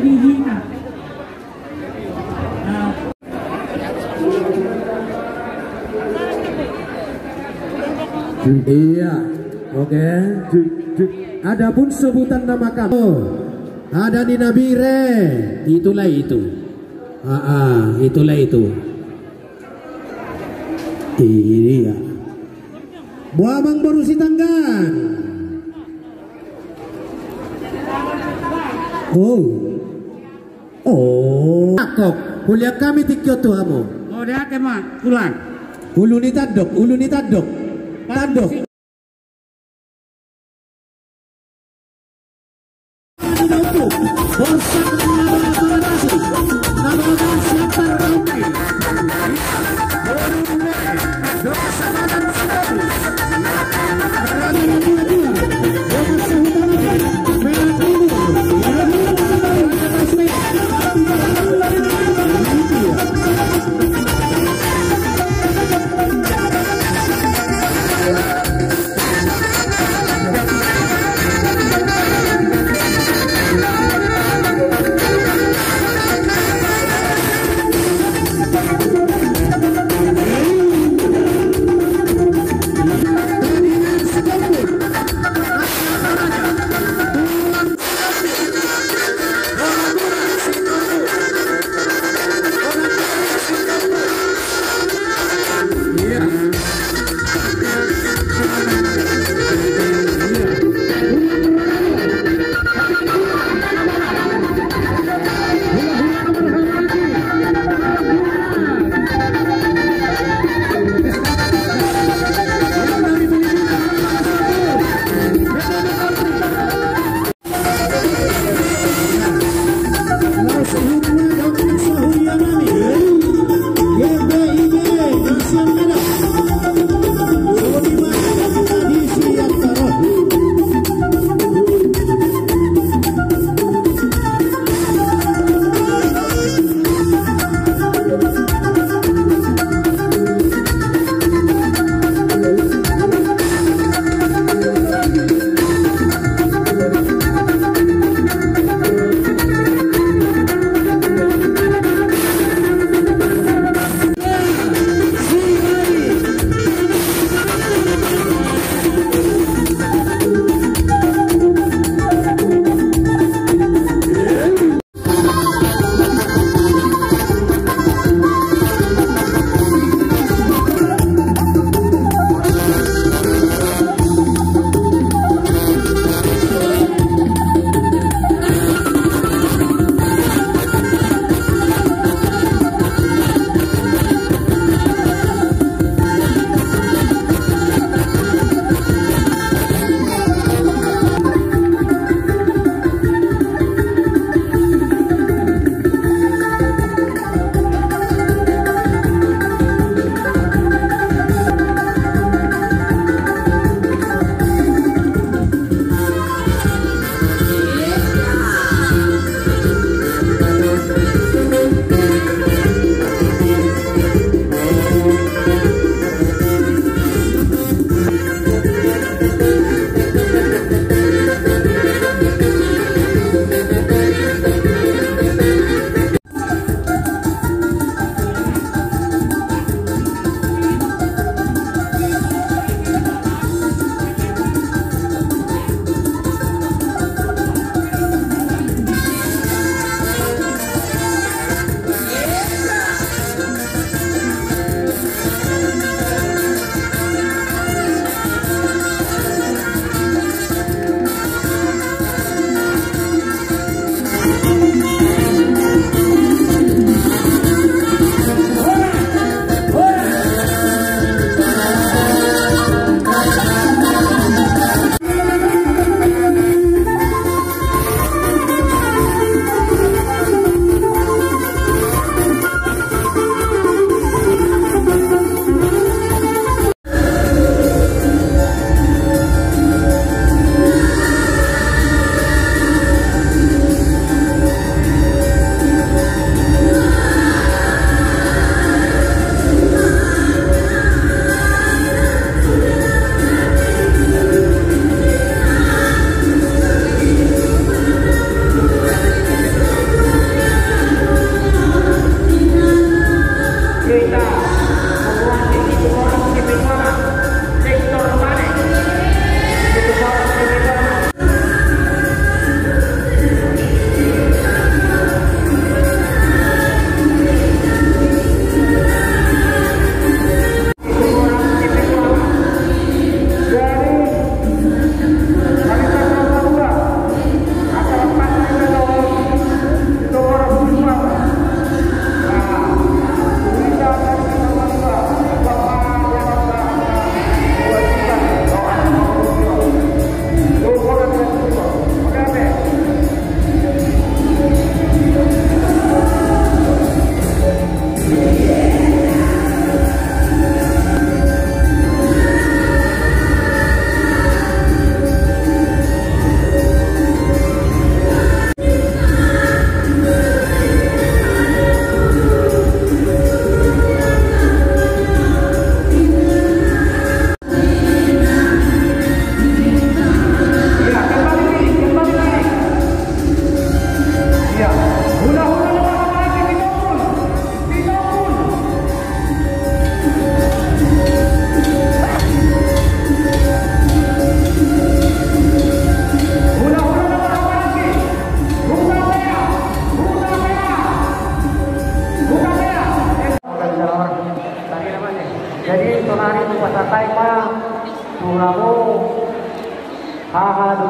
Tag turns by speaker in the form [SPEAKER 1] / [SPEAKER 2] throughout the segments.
[SPEAKER 1] dihina. Nah,
[SPEAKER 2] Iya, oke. Adapun sebutan nama kamu ada di Nabire, itulah itu. Ah, ah, itulah itu. Iya. Buamang baru si tanggan. Oh. Oh. Akok, kuliah kami di Kyoto amo.
[SPEAKER 1] oh dia ke mana? Pulang.
[SPEAKER 2] Ulu ni tadok, ulu ni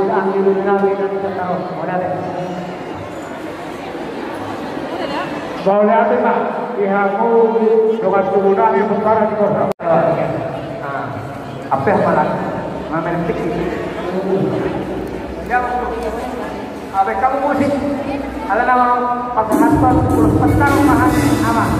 [SPEAKER 3] ஆகியது அங்கே விருதாவியதாக சொன்னார்
[SPEAKER 4] உணவே Bawlati mah dihamu dengan semudah yang berkara di kota.
[SPEAKER 3] Apa yang malah? Mamen tik. Ya, abe kamu musik. Ala nama pas hasbah 10 petang mahal aman.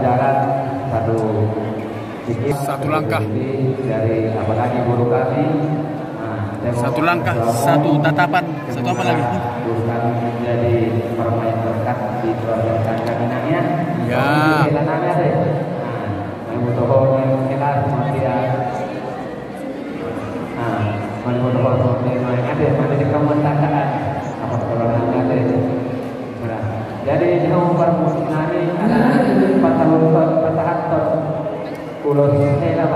[SPEAKER 3] Jalan satu titik
[SPEAKER 1] Satu langkah.
[SPEAKER 3] dari apa lagi bulu kami nah,
[SPEAKER 1] Satu langkah, satu tatapan, satu apa lagi?
[SPEAKER 3] Menjadi permain berkat di keluarga kami nanya
[SPEAKER 1] Ya.
[SPEAKER 3] Bela ในระหว่า